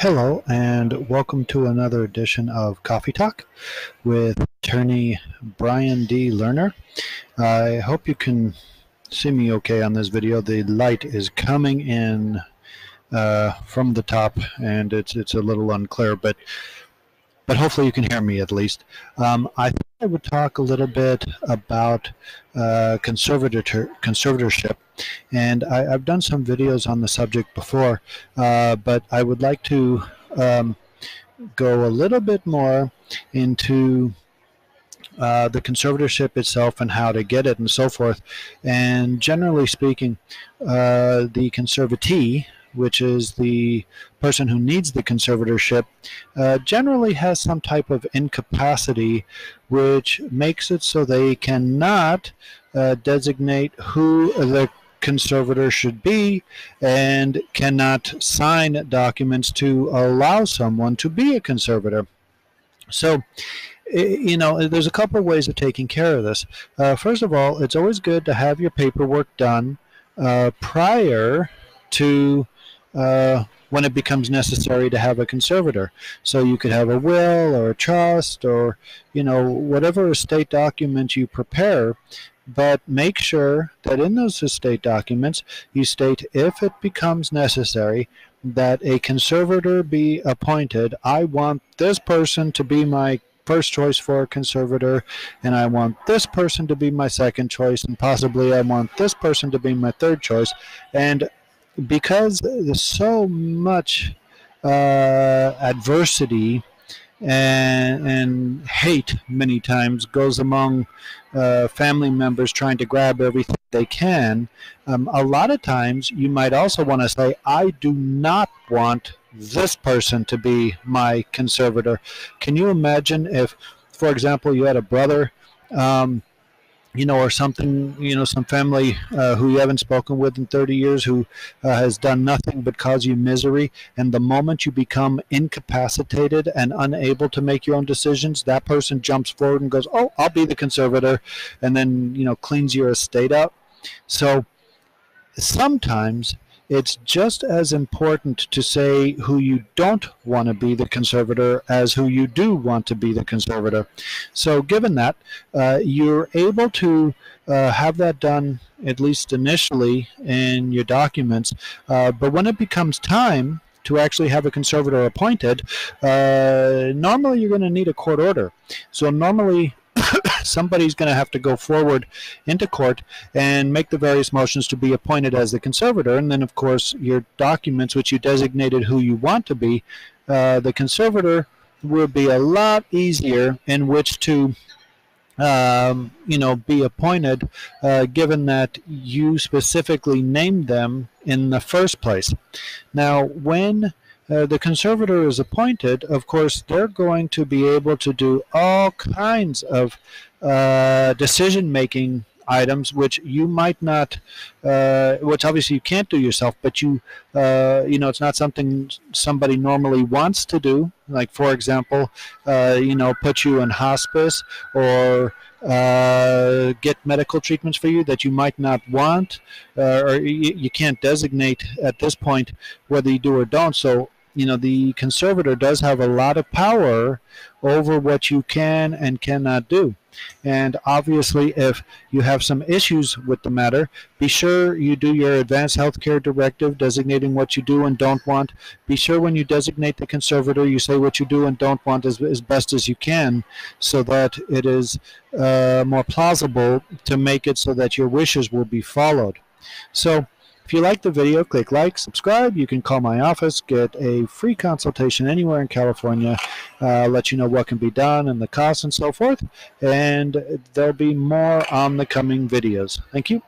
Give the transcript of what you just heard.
Hello, and welcome to another edition of Coffee Talk with attorney Brian D. Lerner. I hope you can see me okay on this video. The light is coming in uh, from the top, and it's it's a little unclear, but but hopefully you can hear me at least. Um, I I would talk a little bit about uh, conservator conservatorship, and I, have done some videos on the subject before, uh, but I would like to um, go a little bit more into uh, the conservatorship itself and how to get it and so forth. And generally speaking, uh, the conservatee which is the person who needs the conservatorship, uh, generally has some type of incapacity, which makes it so they cannot uh, designate who the conservator should be and cannot sign documents to allow someone to be a conservator. So, you know, there's a couple ways of taking care of this. Uh, first of all, it's always good to have your paperwork done uh, prior to uh, when it becomes necessary to have a conservator. So you could have a will or a trust or, you know, whatever estate document you prepare, but make sure that in those estate documents you state if it becomes necessary that a conservator be appointed. I want this person to be my first choice for a conservator, and I want this person to be my second choice, and possibly I want this person to be my third choice. And because there's so much uh, adversity and, and, hate many times goes among uh, family members trying to grab everything they can. Um, a lot of times, you might also want to say, I do not want this person to be my conservator. Can you imagine if, for example, you had a brother um, you know, or something, you know, some family uh, who you haven't spoken with in 30 years who uh, has done nothing but cause you misery. And the moment you become incapacitated and unable to make your own decisions, that person jumps forward and goes, Oh, I'll be the conservator, and then, you know, cleans your estate up. So sometimes it's just as important to say who you don't want to be the conservator as who you do want to be the conservator. So, given that, uh, you're able to uh, have that done at least initially in your documents, uh, but when it becomes time, to actually have a conservator appointed, uh, normally you're going to need a court order. So normally somebody's going to have to go forward into court and make the various motions to be appointed as the conservator. And then, of course, your documents, which you designated who you want to be, uh, the conservator will be a lot easier in which to um, you know, be appointed, uh, given that you specifically named them in the first place. Now, when uh, the conservator is appointed, of course, they're going to be able to do all kinds of uh, decision making items which you might not uh, which obviously you can't do yourself but you uh, you know it's not something somebody normally wants to do. Like for example uh, you know put you in hospice or uh, get medical treatments for you that you might not want uh, or you, you can't designate at this point whether you do or don't. So you know the conservator does have a lot of power over what you can and cannot do. And obviously if you have some issues with the matter be sure you do your advanced healthcare directive designating what you do and don't want. Be sure when you designate the conservator you say what you do and don't want as, as best as you can so that it is uh, more plausible to make it so that your wishes will be followed. So if you like the video, click like, subscribe. You can call my office, get a free consultation anywhere in California, uh, let you know what can be done and the costs and so forth. And there'll be more on the coming videos. Thank you.